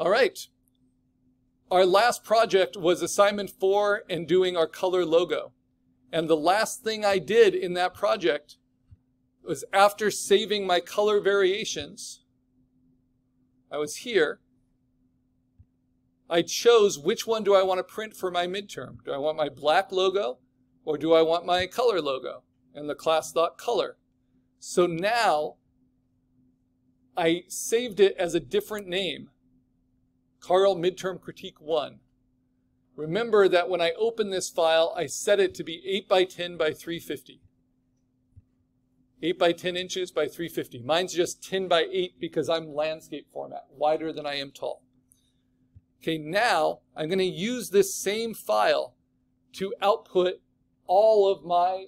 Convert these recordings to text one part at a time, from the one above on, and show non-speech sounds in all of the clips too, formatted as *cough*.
All right. Our last project was assignment four and doing our color logo. And the last thing I did in that project was after saving my color variations, I was here. I chose which one do I want to print for my midterm. Do I want my black logo or do I want my color logo? And the class thought color. So now I saved it as a different name, KARL Midterm Critique 1. Remember that when I open this file, I set it to be 8 by 10 by 350. 8 by 10 inches by 350. Mine's just 10 by 8 because I'm landscape format, wider than I am tall. Okay, now I'm going to use this same file to output all of my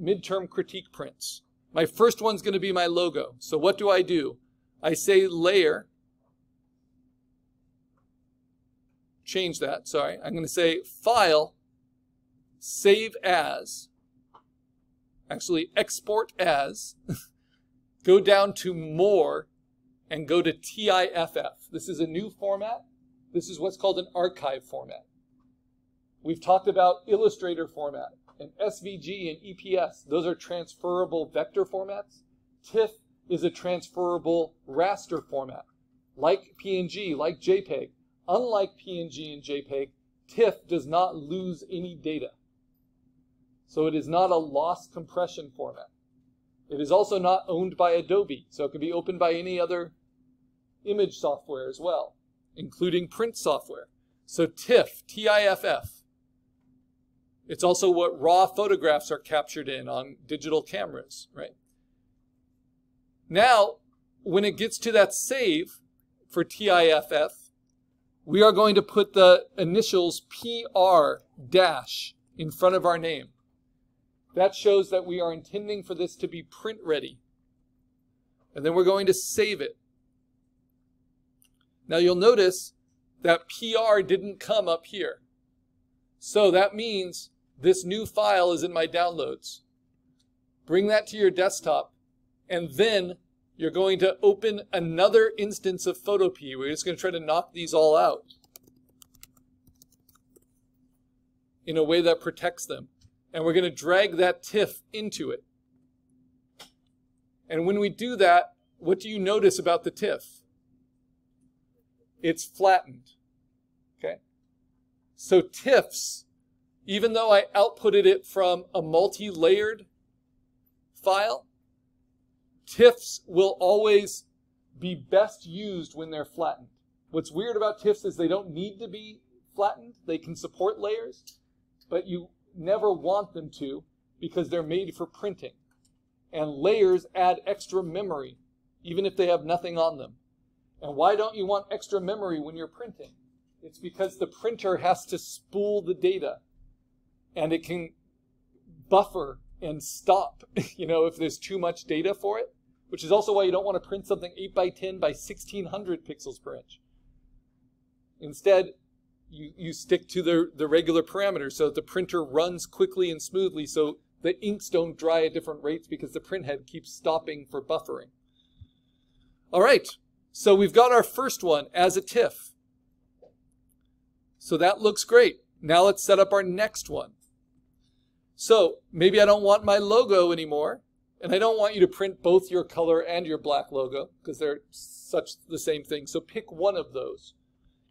midterm critique prints. My first one's going to be my logo. So what do I do? I say layer. Change that, sorry. I'm going to say file, save as, actually export as, *laughs* go down to more, and go to TIFF. This is a new format. This is what's called an archive format. We've talked about Illustrator format and SVG and EPS. Those are transferable vector formats. TIFF is a transferable raster format, like PNG, like JPEG. Unlike PNG and JPEG, TIFF does not lose any data. So it is not a loss compression format. It is also not owned by Adobe, so it can be opened by any other image software as well, including print software. So TIFF, T-I-F-F. It's also what raw photographs are captured in on digital cameras, right? Now, when it gets to that save for TIFF, we are going to put the initials PR dash in front of our name. That shows that we are intending for this to be print ready. And then we're going to save it. Now you'll notice that PR didn't come up here. So that means this new file is in my downloads. Bring that to your desktop, and then you're going to open another instance of Photopea. We're just going to try to knock these all out in a way that protects them and we're going to drag that TIFF into it. And when we do that, what do you notice about the TIFF? It's flattened. Okay? So TIFFs, even though I outputted it from a multi-layered file, TIFFs will always be best used when they're flattened. What's weird about TIFFs is they don't need to be flattened. They can support layers, but you never want them to because they're made for printing. And layers add extra memory, even if they have nothing on them. And why don't you want extra memory when you're printing? It's because the printer has to spool the data and it can buffer and stop, *laughs* you know, if there's too much data for it, which is also why you don't want to print something 8 by 10 by 1600 pixels per inch. Instead, you, you stick to the, the regular parameters so that the printer runs quickly and smoothly so the inks don't dry at different rates because the printhead keeps stopping for buffering. All right, so we've got our first one as a TIFF. So that looks great. Now let's set up our next one. So maybe I don't want my logo anymore, and I don't want you to print both your color and your black logo because they're such the same thing. So pick one of those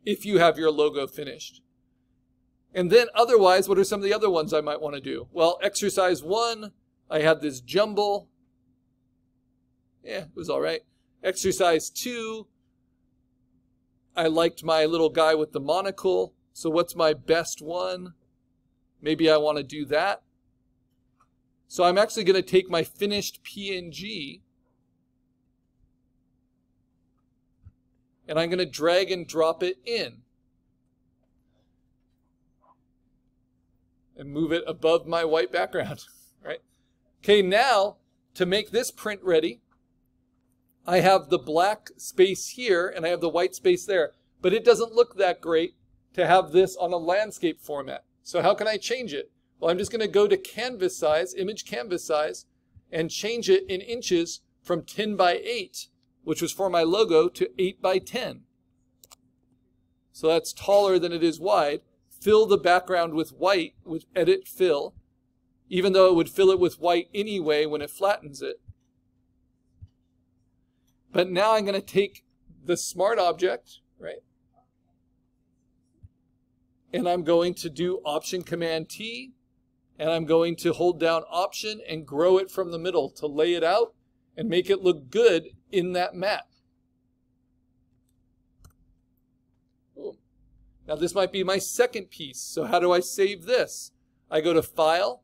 if you have your logo finished. And then otherwise, what are some of the other ones I might want to do? Well, exercise one, I had this jumble. Yeah, it was all right. Exercise two, I liked my little guy with the monocle. So what's my best one? Maybe I want to do that. So I'm actually going to take my finished PNG and I'm going to drag and drop it in and move it above my white background, *laughs* right? Okay, now to make this print ready, I have the black space here and I have the white space there, but it doesn't look that great to have this on a landscape format. So how can I change it? Well, I'm just going to go to canvas size, image canvas size, and change it in inches from 10 by 8 which was for my logo, to 8 by 10. So that's taller than it is wide. Fill the background with white with edit fill, even though it would fill it with white anyway when it flattens it. But now I'm going to take the smart object, right? And I'm going to do Option Command T, and I'm going to hold down Option and grow it from the middle to lay it out and make it look good in that map. Now this might be my second piece. So how do I save this? I go to File,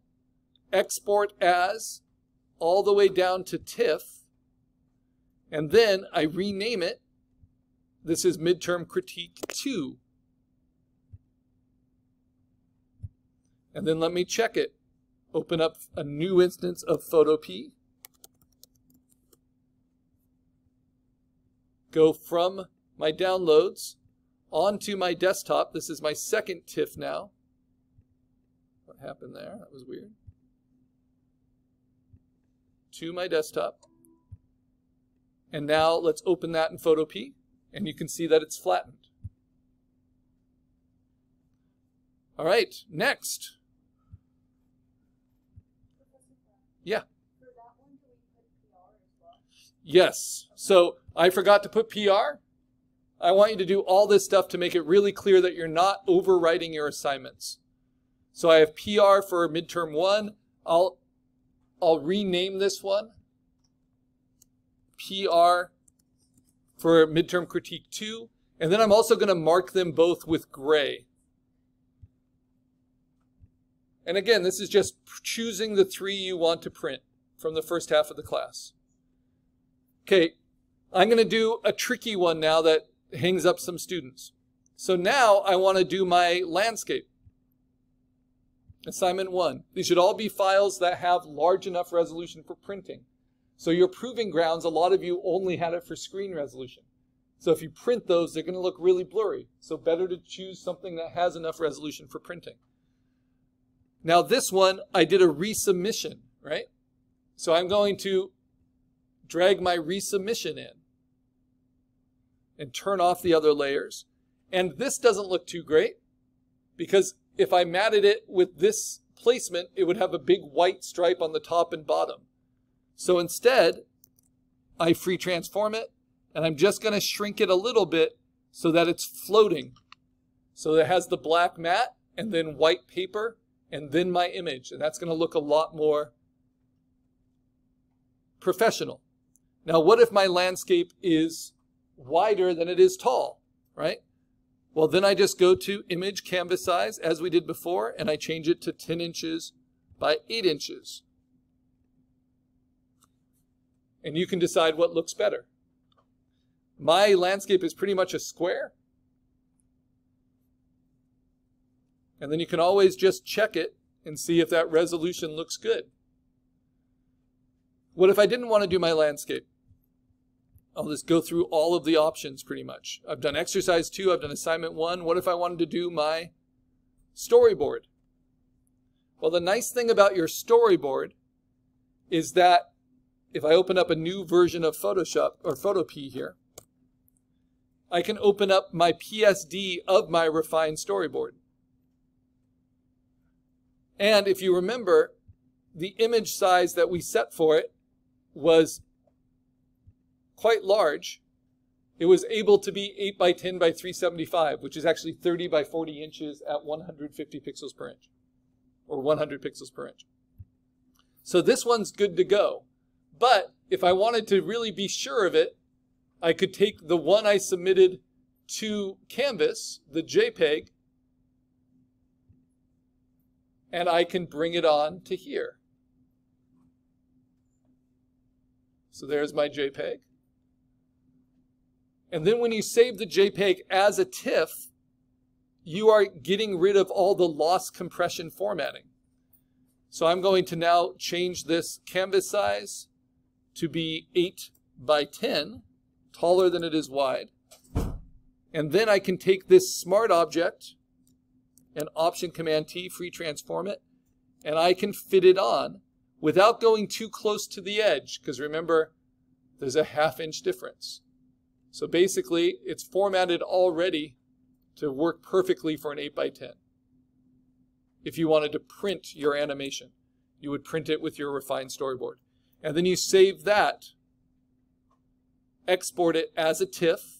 Export As, all the way down to TIFF, and then I rename it. This is Midterm Critique 2. And then let me check it. Open up a new instance of Photopea. Go from my downloads onto my desktop. This is my second TIFF now. What happened there? That was weird. To my desktop. And now let's open that in Photopea, and you can see that it's flattened. All right, next. Yeah. Yes. So I forgot to put PR. I want you to do all this stuff to make it really clear that you're not overwriting your assignments. So I have PR for midterm one. I'll, I'll rename this one. PR for midterm critique two. And then I'm also going to mark them both with gray. And again, this is just choosing the three you want to print from the first half of the class. Okay, I'm going to do a tricky one now that hangs up some students. So now I want to do my landscape. Assignment one. These should all be files that have large enough resolution for printing. So your proving grounds, a lot of you only had it for screen resolution. So if you print those, they're going to look really blurry. So better to choose something that has enough resolution for printing. Now this one, I did a resubmission, right? So I'm going to drag my resubmission in and turn off the other layers. And this doesn't look too great because if I matted it with this placement, it would have a big white stripe on the top and bottom. So instead, I free transform it and I'm just going to shrink it a little bit so that it's floating. So it has the black mat and then white paper and then my image. And that's going to look a lot more professional. Now, what if my landscape is wider than it is tall, right? Well, then I just go to image canvas size as we did before, and I change it to 10 inches by 8 inches. And you can decide what looks better. My landscape is pretty much a square. And then you can always just check it and see if that resolution looks good. What if I didn't want to do my landscape? I'll just go through all of the options pretty much. I've done exercise two, I've done assignment one. What if I wanted to do my storyboard? Well, the nice thing about your storyboard is that if I open up a new version of Photoshop or Photopea here, I can open up my PSD of my refined storyboard. And if you remember, the image size that we set for it was quite large. It was able to be 8 by 10 by 375, which is actually 30 by 40 inches at 150 pixels per inch, or 100 pixels per inch. So this one's good to go. But if I wanted to really be sure of it, I could take the one I submitted to Canvas, the JPEG, and I can bring it on to here. So there's my JPEG. And then when you save the JPEG as a TIFF, you are getting rid of all the loss compression formatting. So I'm going to now change this canvas size to be 8 by 10, taller than it is wide. And then I can take this smart object and Option Command T, free transform it, and I can fit it on without going too close to the edge, because remember, there's a half inch difference. So basically, it's formatted already to work perfectly for an 8 by 10 If you wanted to print your animation, you would print it with your refined storyboard. And then you save that, export it as a TIFF,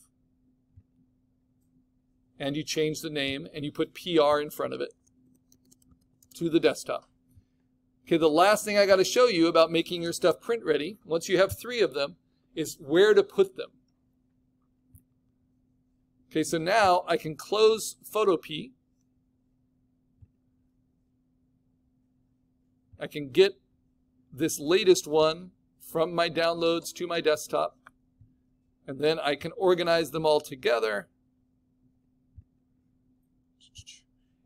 and you change the name and you put PR in front of it to the desktop. Okay, the last thing I got to show you about making your stuff print ready, once you have three of them, is where to put them. Okay, so now I can close Photopea. I can get this latest one from my downloads to my desktop. And then I can organize them all together.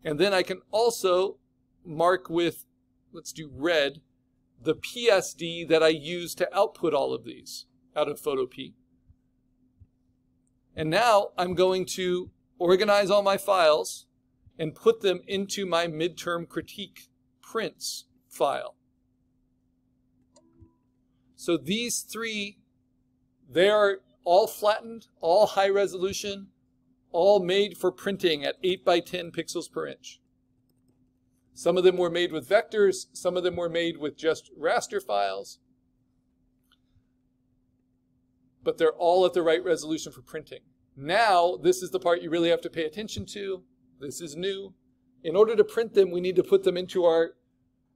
And then I can also mark with, let's do red, the PSD that I use to output all of these out of Photopea. And now I'm going to organize all my files and put them into my midterm critique prints file. So these three, they are all flattened, all high resolution, all made for printing at 8 by 10 pixels per inch. Some of them were made with vectors, some of them were made with just raster files. But they're all at the right resolution for printing. Now, this is the part you really have to pay attention to. This is new. In order to print them, we need to put them into our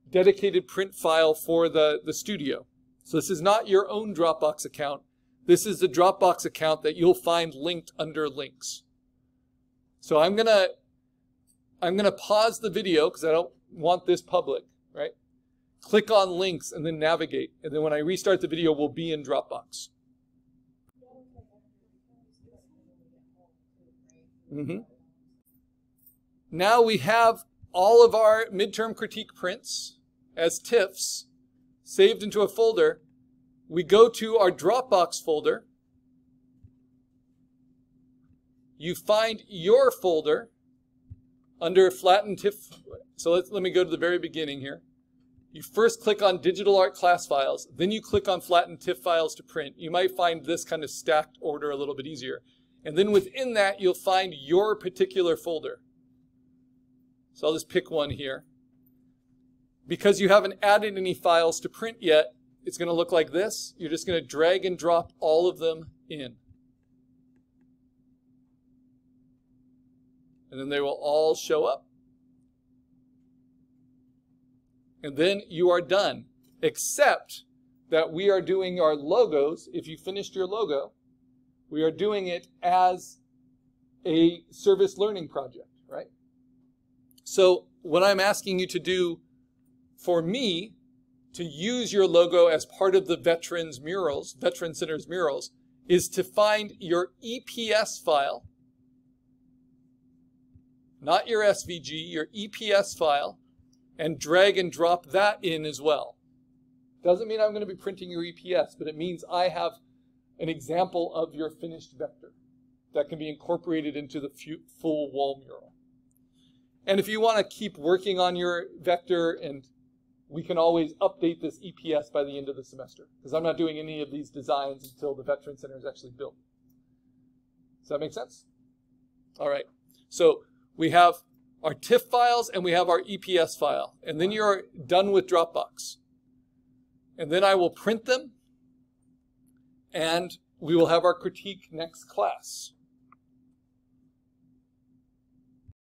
dedicated print file for the, the studio. So this is not your own Dropbox account. This is the Dropbox account that you'll find linked under links. So I'm going to I'm going to pause the video because I don't want this public, right? Click on links and then navigate. And then when I restart the video, we'll be in Dropbox. Mm-hmm. Now we have all of our midterm critique prints as TIFFs saved into a folder. We go to our Dropbox folder. You find your folder under flattened TIFF. So let let me go to the very beginning here. You first click on digital art class files, then you click on flattened TIFF files to print. You might find this kind of stacked order a little bit easier. And then within that, you'll find your particular folder. So I'll just pick one here. Because you haven't added any files to print yet, it's going to look like this. You're just going to drag and drop all of them in. And then they will all show up. And then you are done, except that we are doing our logos. If you finished your logo, we are doing it as a service learning project, right? So what I'm asking you to do for me to use your logo as part of the Veterans Murals, Veteran Centers Murals, is to find your EPS file, not your SVG, your EPS file, and drag and drop that in as well. Doesn't mean I'm going to be printing your EPS, but it means I have an example of your finished vector that can be incorporated into the full wall mural. And if you want to keep working on your vector and we can always update this EPS by the end of the semester because I'm not doing any of these designs until the Veteran Center is actually built. Does that make sense? All right. So we have our TIFF files and we have our EPS file. And then you're done with Dropbox. And then I will print them and we will have our critique next class.